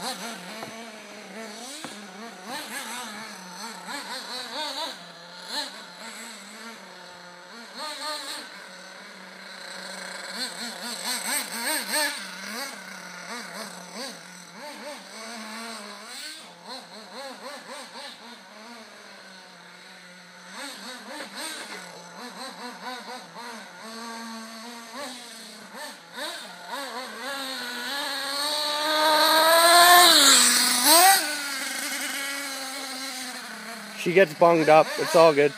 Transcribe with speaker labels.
Speaker 1: Ha ha ha! She gets bunged up. It's all good.